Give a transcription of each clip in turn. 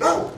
Thank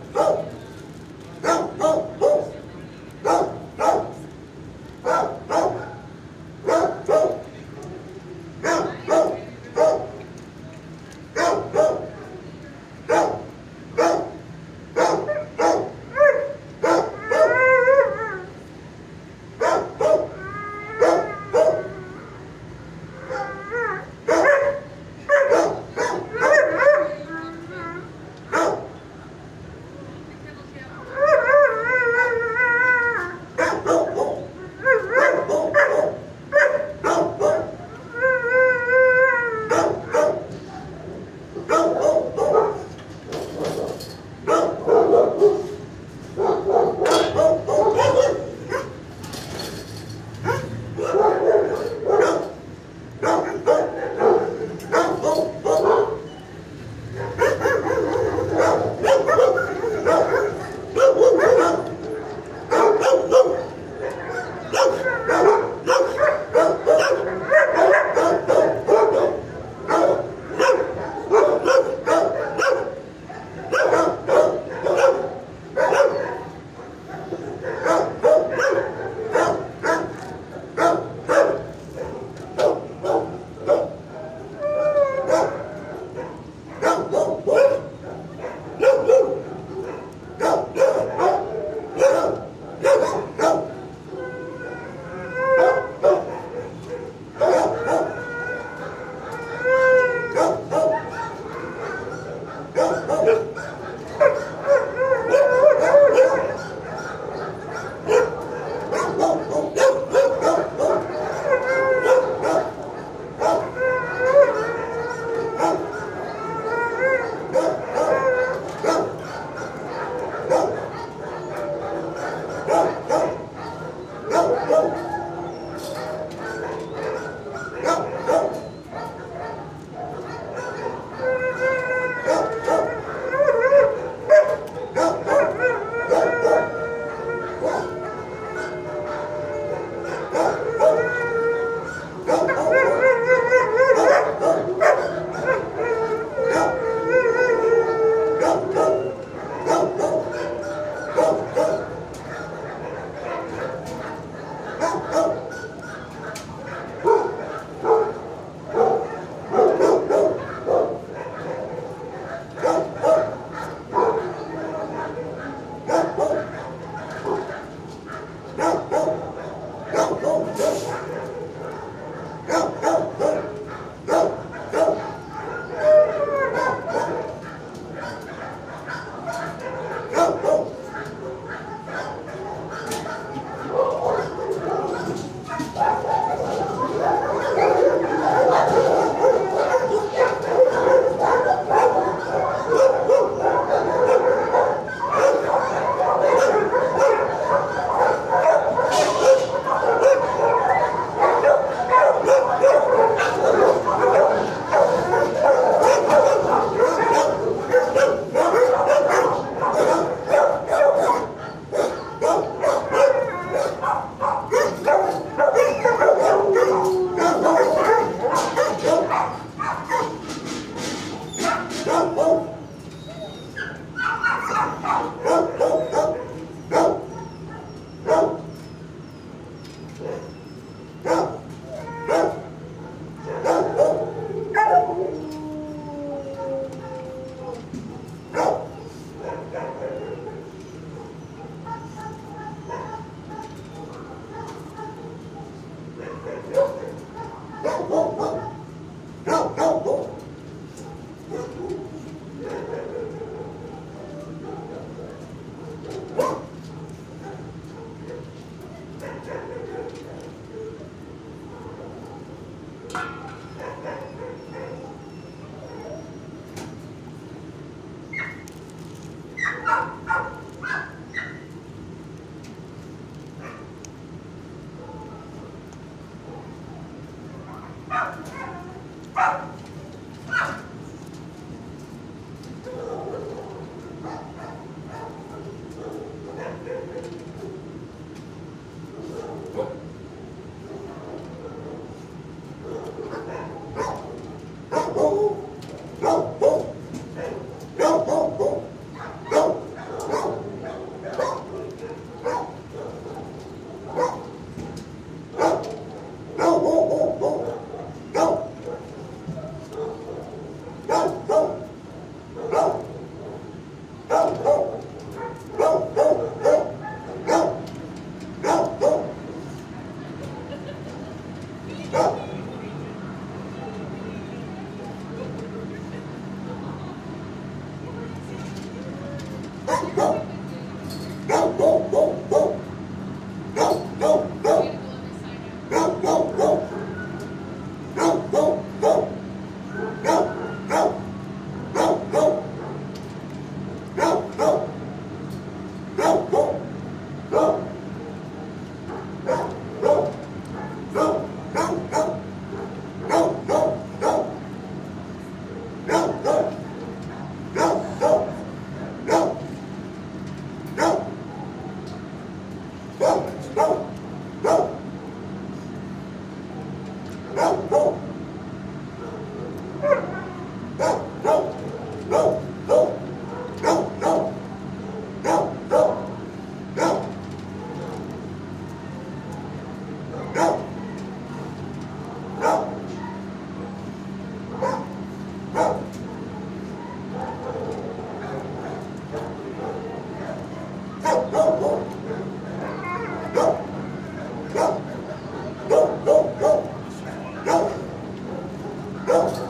¿no?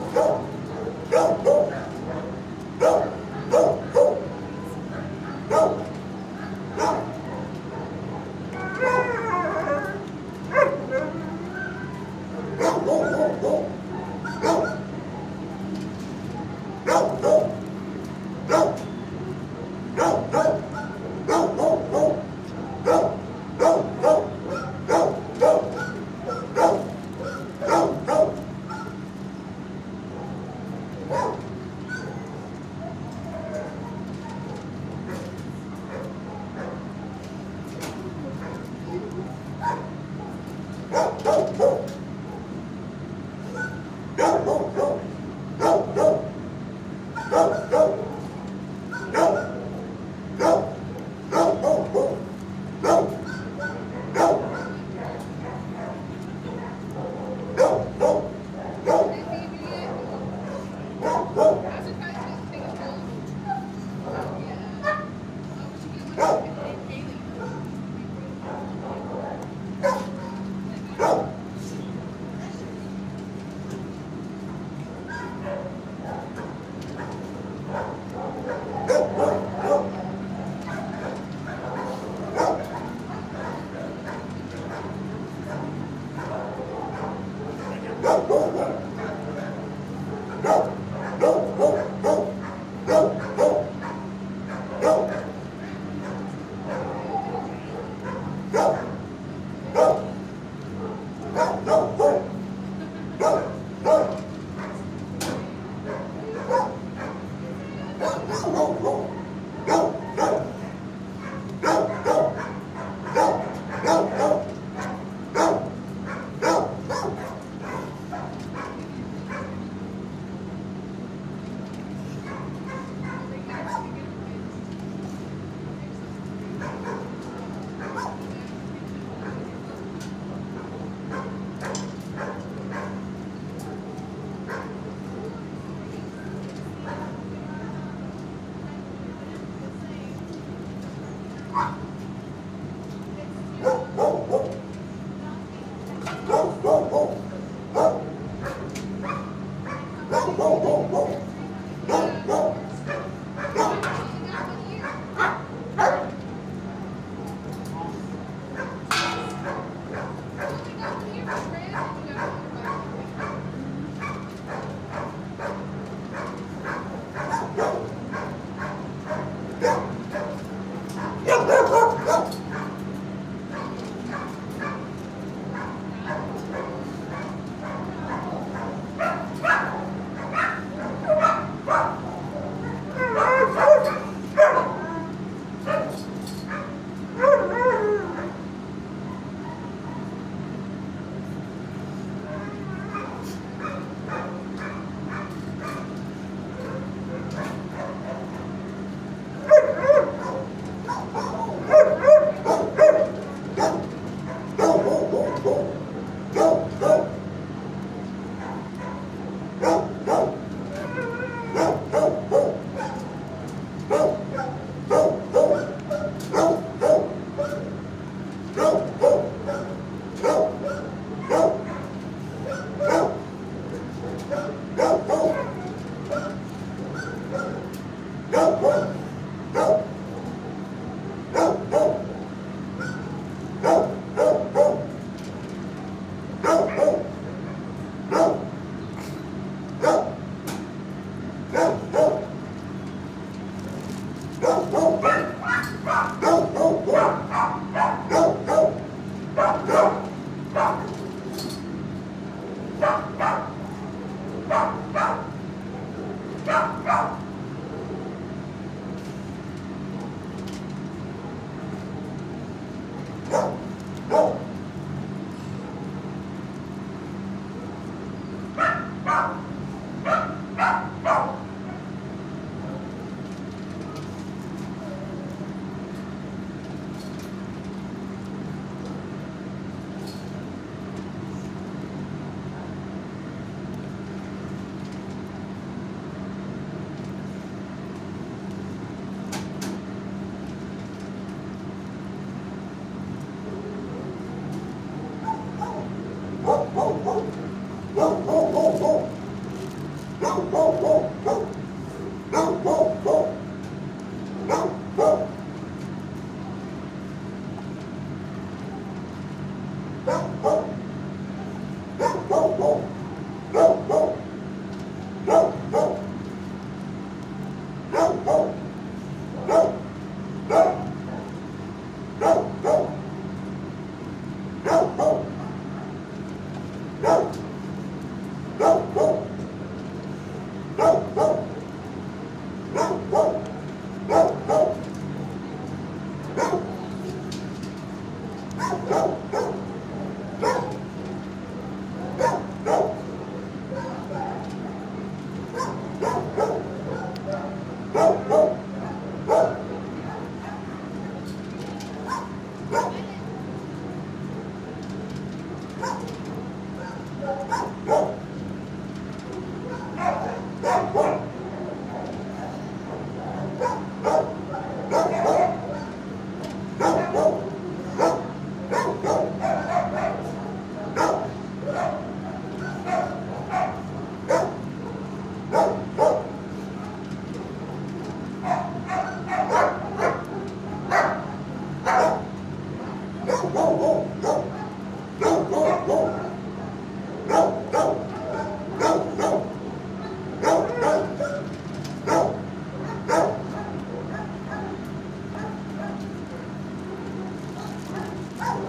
Woo!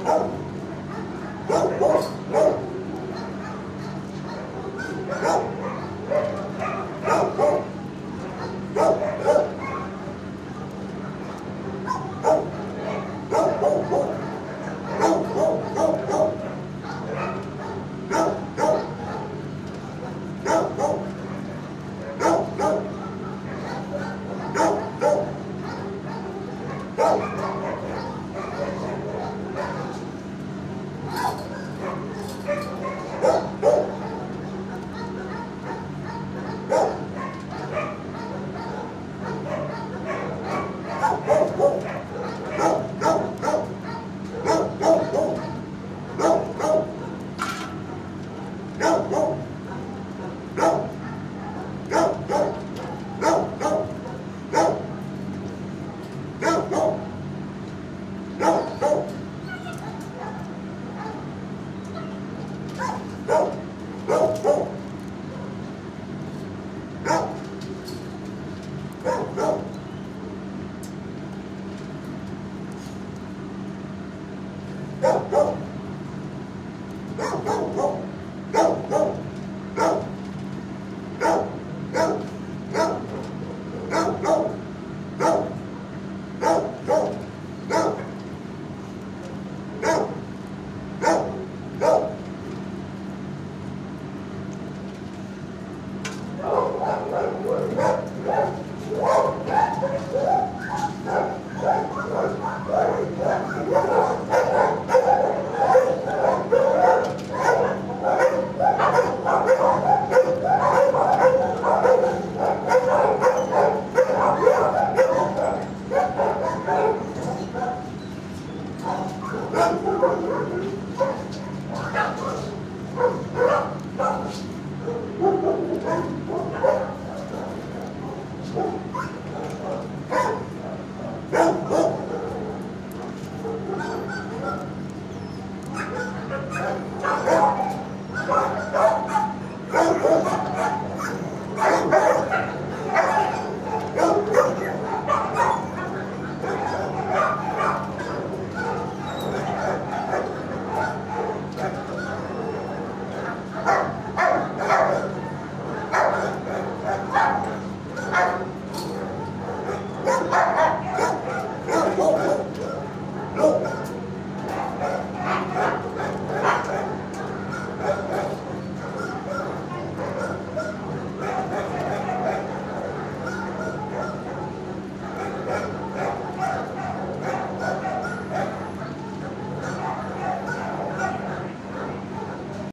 Oh!